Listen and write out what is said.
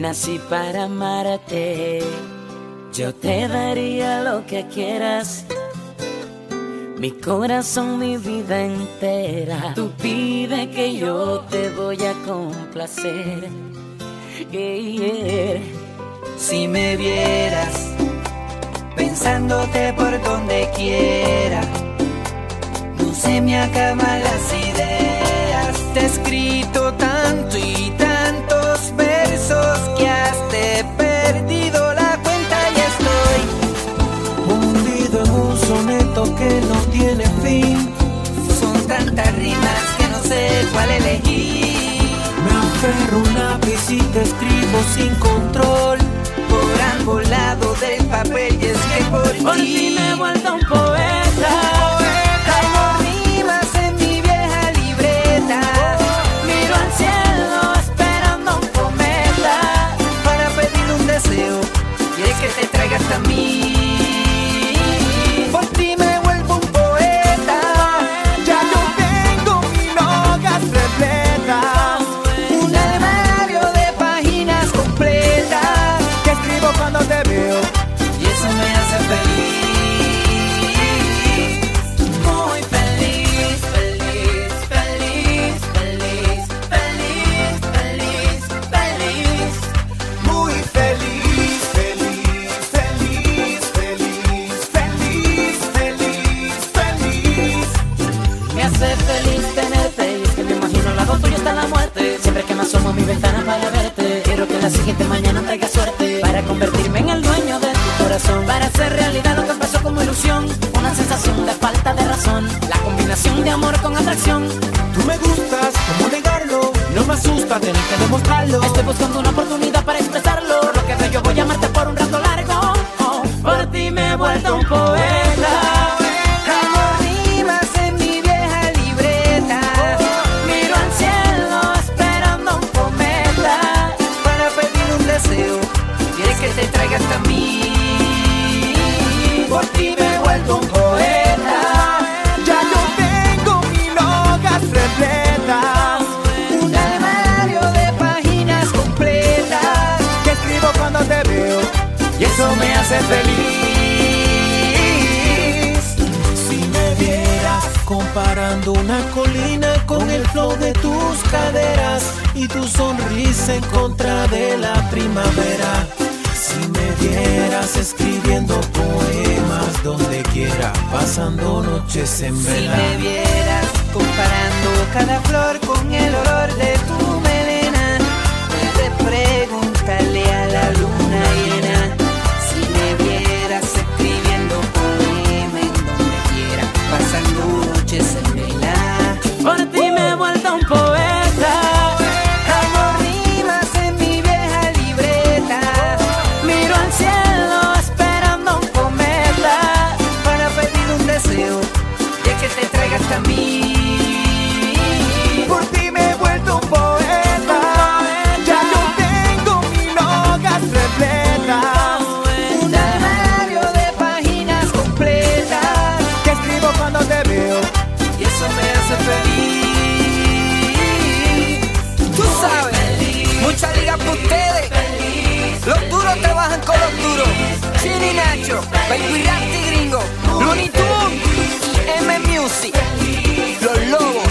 Nací para amarte. Yo te daría lo que quieras. Mi corazón, mi vida entera. Tú pide que yo te voy a complacer. Si me vieras pensándote por donde quiera, no se me acaban las ideas. Te he escrito tanto Me aferro un lápiz y te escribo sin control. Por ambos lados del papel y es que por, Por ti me he vuelto un poeta. Siempre que me asomo a mi ventana para verte, quiero que la siguiente mañana traiga suerte para convertirme en el dueño de tu corazón, para hacer realidad lo que empezó como ilusión, una sensación de falta de razón, la combinación de amor con atracción. Tú me gustas, ¿cómo negarlo? No me asusta tener que demostrarlo. Estoy buscando una oportunidad Y eso me hace feliz. Si me vieras comparando una colina con el flow de tus caderas y tu sonrisa en contra de la primavera. Si me vieras escribiendo poemas donde quiera, pasando noches en Si vela. me vieras comparando cada flor con el Por ti me he vuelto un poeta. Ya yo tengo mil hojas repletas. Un armario de páginas completas Que escribo cuando te veo. y eso me hace feliz. Tú sabes, mucha liga para ustedes. Los duros trabajan con los duros. Chini Nacho, Baby Rap Tigrin Music, Los Lobos.